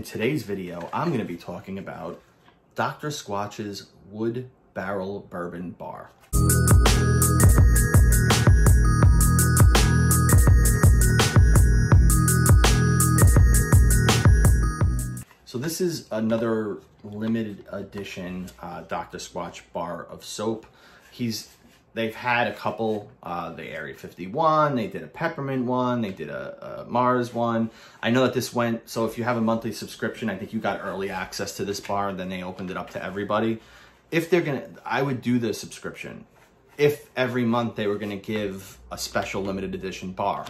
In today's video, I'm going to be talking about Dr. Squatch's Wood Barrel Bourbon Bar. So this is another limited edition uh, Dr. Squatch bar of soap. He's they've had a couple, uh, the Area 51, they did a Peppermint one, they did a, a, Mars one. I know that this went, so if you have a monthly subscription, I think you got early access to this bar, and then they opened it up to everybody. If they're gonna, I would do the subscription. If every month they were gonna give a special limited edition bar.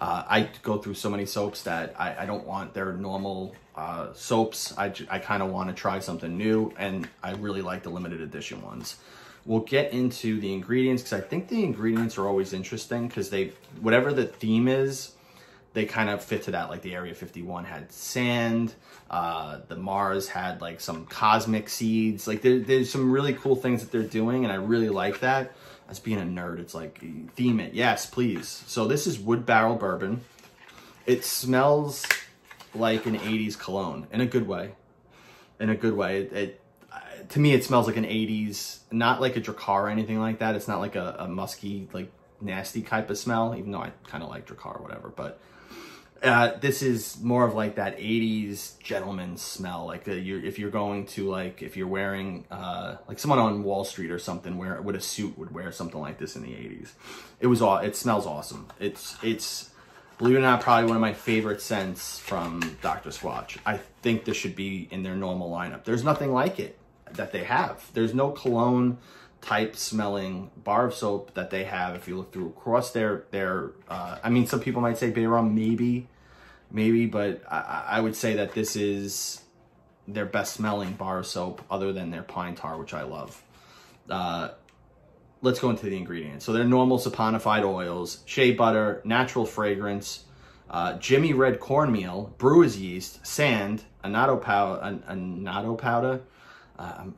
Uh, I go through so many soaps that I, I don't want their normal uh, soaps. I, I kind of want to try something new, and I really like the limited edition ones. We'll get into the ingredients because I think the ingredients are always interesting because they, whatever the theme is, they kind of fit to that. Like the Area 51 had sand, uh, the Mars had like some cosmic seeds. Like there, there's some really cool things that they're doing, and I really like that. As being a nerd, it's like theme it. Yes, please. So this is wood barrel bourbon. It smells like an 80s cologne in a good way. In a good way. It, it to me, it smells like an 80s, not like a Drakkar or anything like that. It's not like a, a musky, like nasty type of smell, even though I kind of like Drakkar or whatever. But uh, this is more of like that 80s gentleman smell. Like a, uh, you're, if you're going to like, if you're wearing, uh, like someone on Wall Street or something where with a suit would wear something like this in the 80s. It was all, it smells awesome. It's, it's, believe it or not, probably one of my favorite scents from Dr. Squatch. I think this should be in their normal lineup. There's nothing like it that they have. There's no cologne type smelling bar of soap that they have. If you look through across their, their uh, I mean, some people might say Bay Rum, maybe, maybe, but I, I would say that this is their best smelling bar of soap other than their pine tar, which I love. Uh, let's go into the ingredients. So they're normal saponified oils, shea butter, natural fragrance, uh, Jimmy red cornmeal, brewer's yeast, sand, annatto powder, annatto powder,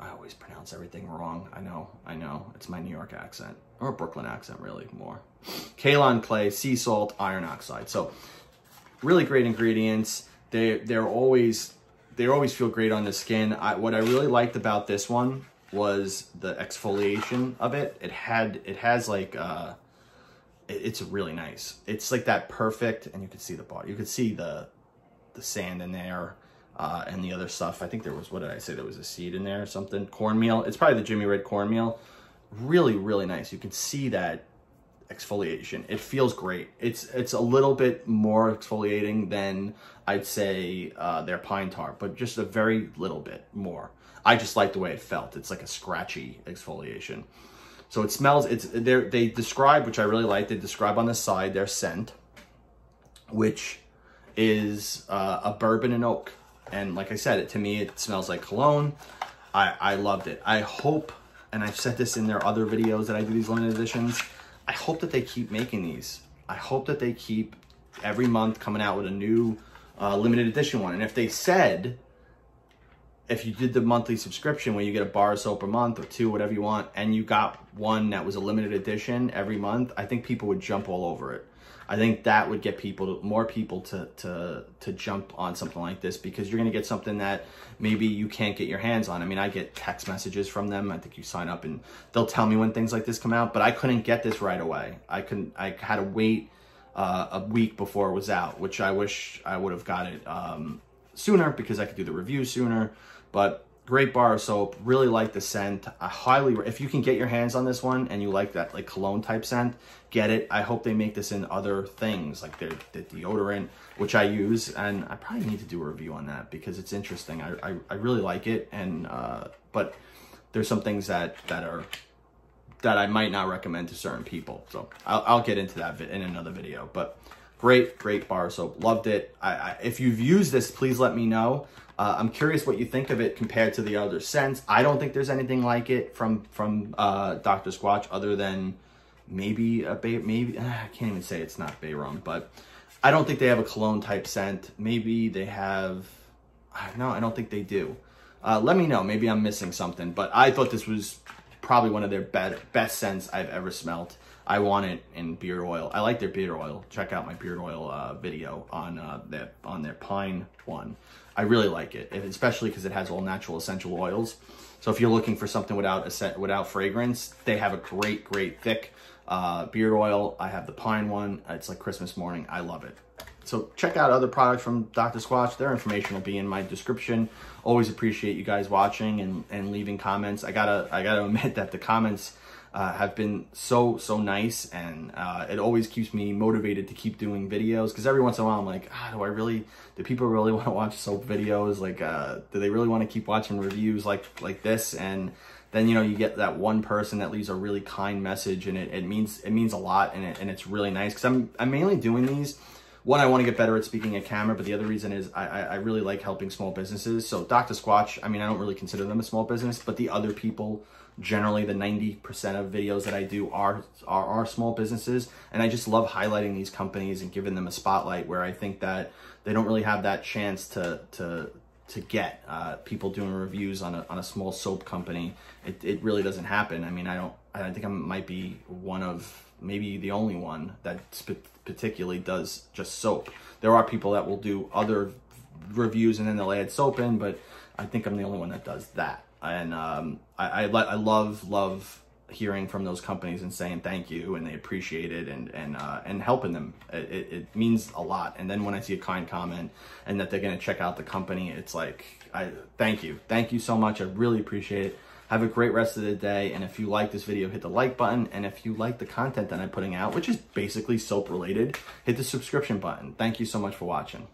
i always pronounce everything wrong. I know, I know. It's my New York accent or Brooklyn accent, really more. Kaolin clay, sea salt, iron oxide. So really great ingredients. They they're always they always feel great on the skin. I, what I really liked about this one was the exfoliation of it. It had it has like uh, it, it's really nice. It's like that perfect, and you can see the body. You can see the the sand in there uh, and the other stuff. I think there was, what did I say? There was a seed in there or something. Cornmeal. It's probably the Jimmy Red cornmeal. Really, really nice. You can see that exfoliation. It feels great. It's it's a little bit more exfoliating than I'd say uh, their pine tar, but just a very little bit more. I just like the way it felt. It's like a scratchy exfoliation. So it smells, it's they describe, which I really like, they describe on the side their scent, which is uh, a bourbon and oak. And like I said, it to me, it smells like cologne. I, I loved it. I hope, and I've said this in their other videos that I do these limited editions, I hope that they keep making these. I hope that they keep every month coming out with a new uh, limited edition one. And if they said, if you did the monthly subscription where you get a bar of soap a month or two, whatever you want, and you got one that was a limited edition every month, I think people would jump all over it. I think that would get people, more people to, to, to jump on something like this because you're going to get something that maybe you can't get your hands on. I mean, I get text messages from them. I think you sign up and they'll tell me when things like this come out, but I couldn't get this right away. I couldn't, I had to wait uh, a week before it was out, which I wish I would have got it um, sooner because I could do the review sooner, but great bar of soap. Really like the scent. I highly if you can get your hands on this one and you like that like cologne type scent get it. I hope they make this in other things like the, the deodorant which i use and i probably need to do a review on that because it's interesting. I i, I really like it and uh but there's some things that that are that i might not recommend to certain people. So i'll, I'll get into that in another video. But great great bar soap. Loved it. I, I if you've used this please let me know uh, I'm curious what you think of it compared to the other scents. I don't think there's anything like it from from uh, Dr. Squatch other than maybe a bay, maybe uh, I can't even say it's not bay rum, but I don't think they have a cologne type scent. Maybe they have. No, I don't think they do. Uh, let me know. Maybe I'm missing something, but I thought this was probably one of their be best scents I've ever smelt. I want it in beard oil. I like their beard oil. Check out my beard oil uh, video on uh, their on their pine one. I really like it, especially because it has all natural essential oils. So if you're looking for something without a without fragrance, they have a great, great thick uh, beard oil. I have the pine one. It's like Christmas morning. I love it. So check out other products from Dr. Squatch. Their information will be in my description. Always appreciate you guys watching and, and leaving comments. I gotta I gotta admit that the comments uh, have been so so nice and uh, it always keeps me motivated to keep doing videos because every once in a while I'm like ah, do I really do people really want to watch soap videos? Like uh, do they really want to keep watching reviews like like this? And then you know you get that one person that leaves a really kind message and it, it means it means a lot and, it, and it's really nice because I'm, I'm mainly doing these one, I want to get better at speaking at camera, but the other reason is I, I really like helping small businesses. So Dr. Squatch, I mean, I don't really consider them a small business, but the other people, generally the 90% of videos that I do are, are, are small businesses. And I just love highlighting these companies and giving them a spotlight where I think that they don't really have that chance to, to, to get uh, people doing reviews on a, on a small soap company. It, it really doesn't happen. I mean, I don't, I think I might be one of maybe the only one that particularly does just soap. There are people that will do other reviews and then they'll add soap in, but I think I'm the only one that does that. And um, I, I, I love, love hearing from those companies and saying thank you and they appreciate it and and uh, and helping them. It, it, it, means a lot. And then when i see a kind comment and that they're to check out the company it's like i thank you. Thank you so much. I really appreciate it have a great rest of the day. And if you like this video, hit the like button. And if you like the content that I'm putting out, which is basically soap related, hit the subscription button. Thank you so much for watching.